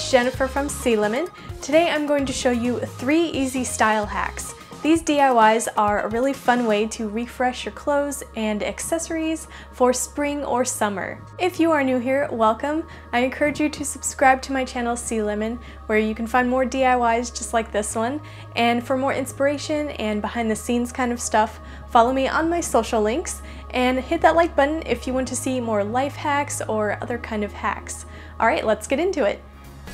it's Jennifer from Sea Lemon. Today I'm going to show you three easy style hacks. These DIYs are a really fun way to refresh your clothes and accessories for spring or summer. If you are new here, welcome. I encourage you to subscribe to my channel Sea Lemon, where you can find more DIYs just like this one. And for more inspiration and behind the scenes kind of stuff, follow me on my social links and hit that like button if you want to see more life hacks or other kind of hacks. Alright, let's get into it.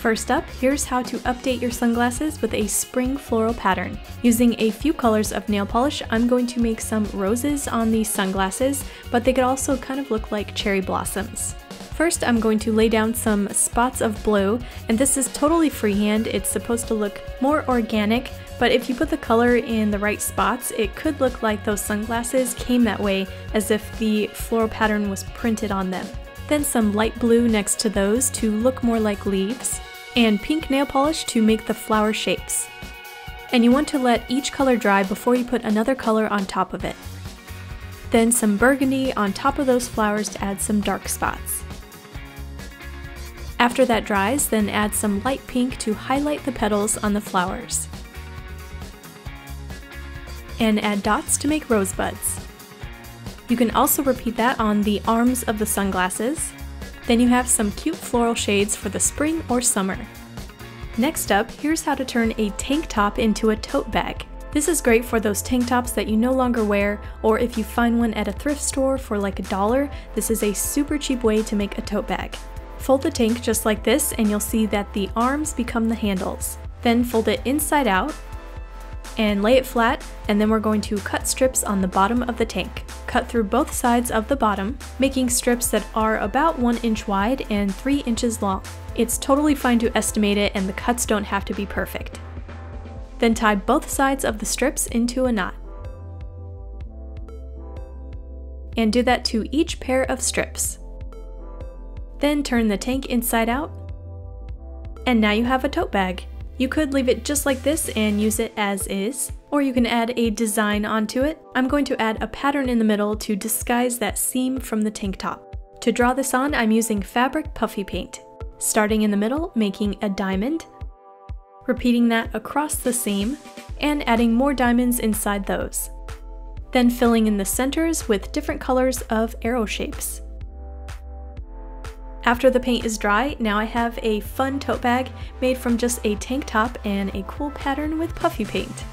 First up, here's how to update your sunglasses with a spring floral pattern. Using a few colors of nail polish, I'm going to make some roses on these sunglasses, but they could also kind of look like cherry blossoms. First, I'm going to lay down some spots of blue, and this is totally freehand. It's supposed to look more organic, but if you put the color in the right spots, it could look like those sunglasses came that way, as if the floral pattern was printed on them then some light blue next to those to look more like leaves, and pink nail polish to make the flower shapes. And you want to let each color dry before you put another color on top of it. Then some burgundy on top of those flowers to add some dark spots. After that dries, then add some light pink to highlight the petals on the flowers. And add dots to make rosebuds. You can also repeat that on the arms of the sunglasses. Then you have some cute floral shades for the spring or summer. Next up, here's how to turn a tank top into a tote bag. This is great for those tank tops that you no longer wear, or if you find one at a thrift store for like a dollar, this is a super cheap way to make a tote bag. Fold the tank just like this and you'll see that the arms become the handles. Then fold it inside out and lay it flat, and then we're going to cut strips on the bottom of the tank. Cut through both sides of the bottom, making strips that are about 1 inch wide and 3 inches long. It's totally fine to estimate it and the cuts don't have to be perfect. Then tie both sides of the strips into a knot. And do that to each pair of strips. Then turn the tank inside out, and now you have a tote bag. You could leave it just like this and use it as is, or you can add a design onto it. I'm going to add a pattern in the middle to disguise that seam from the tank top. To draw this on, I'm using fabric puffy paint. Starting in the middle, making a diamond, repeating that across the seam, and adding more diamonds inside those. Then filling in the centers with different colors of arrow shapes. After the paint is dry, now I have a fun tote bag made from just a tank top and a cool pattern with puffy paint.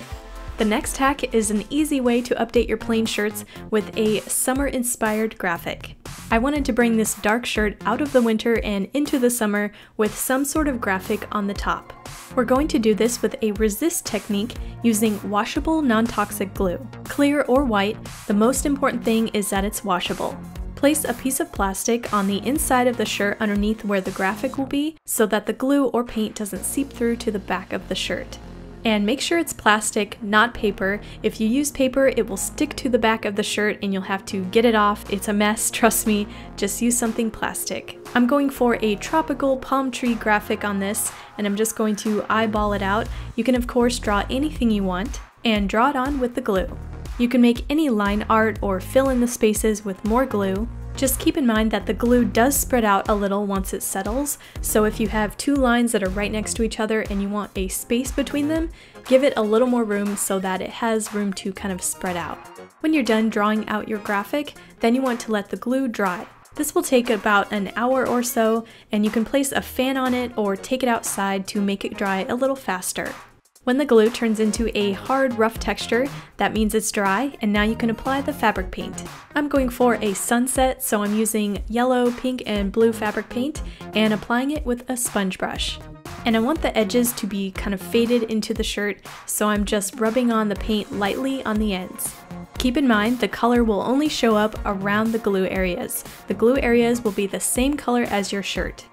The next hack is an easy way to update your plain shirts with a summer-inspired graphic. I wanted to bring this dark shirt out of the winter and into the summer with some sort of graphic on the top. We're going to do this with a resist technique using washable non-toxic glue. Clear or white, the most important thing is that it's washable. Place a piece of plastic on the inside of the shirt underneath where the graphic will be so that the glue or paint doesn't seep through to the back of the shirt. And make sure it's plastic, not paper. If you use paper, it will stick to the back of the shirt and you'll have to get it off. It's a mess, trust me. Just use something plastic. I'm going for a tropical palm tree graphic on this, and I'm just going to eyeball it out. You can of course draw anything you want, and draw it on with the glue. You can make any line art or fill in the spaces with more glue. Just keep in mind that the glue does spread out a little once it settles, so if you have two lines that are right next to each other and you want a space between them, give it a little more room so that it has room to kind of spread out. When you're done drawing out your graphic, then you want to let the glue dry. This will take about an hour or so, and you can place a fan on it or take it outside to make it dry a little faster. When the glue turns into a hard, rough texture, that means it's dry, and now you can apply the fabric paint. I'm going for a sunset, so I'm using yellow, pink, and blue fabric paint, and applying it with a sponge brush. And I want the edges to be kind of faded into the shirt, so I'm just rubbing on the paint lightly on the ends. Keep in mind, the color will only show up around the glue areas. The glue areas will be the same color as your shirt.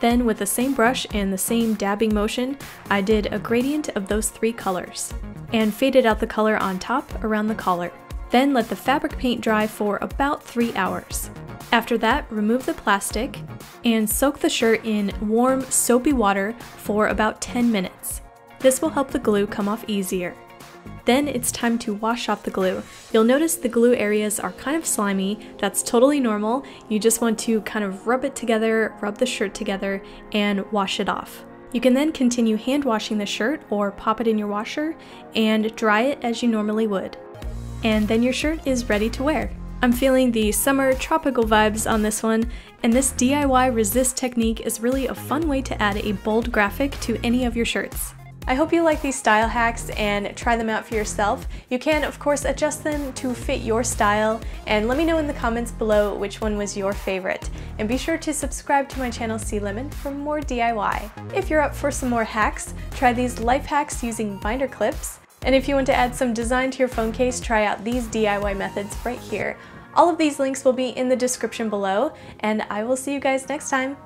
Then with the same brush and the same dabbing motion, I did a gradient of those three colors, and faded out the color on top around the collar. Then let the fabric paint dry for about 3 hours. After that, remove the plastic and soak the shirt in warm, soapy water for about 10 minutes. This will help the glue come off easier. Then it's time to wash off the glue. You'll notice the glue areas are kind of slimy. That's totally normal. You just want to kind of rub it together, rub the shirt together, and wash it off. You can then continue hand washing the shirt or pop it in your washer and dry it as you normally would. And then your shirt is ready to wear. I'm feeling the summer tropical vibes on this one, and this DIY resist technique is really a fun way to add a bold graphic to any of your shirts. I hope you like these style hacks and try them out for yourself. You can, of course, adjust them to fit your style, and let me know in the comments below which one was your favorite. And be sure to subscribe to my channel Sea Lemon for more DIY. If you're up for some more hacks, try these life hacks using binder clips. And if you want to add some design to your phone case, try out these DIY methods right here. All of these links will be in the description below, and I will see you guys next time.